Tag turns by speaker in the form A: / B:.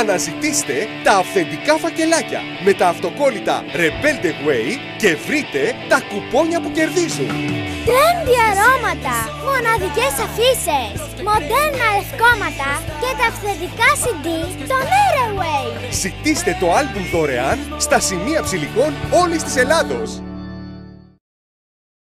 A: Αναζητήστε τα αυθεντικά φακελάκια με τα αυτοκόλλητα Rebel Way και βρείτε τα κουπόνια που κερδίζουν.
B: Τρέντι αρώματα, μοναδικές αφήσει! μοντέρνα ευκόματα και τα αυθεντικά CD των Airway.
A: Ζητήστε το άλμπουμ δωρεάν στα σημεία ψηλικών όλης της Ελλάδος.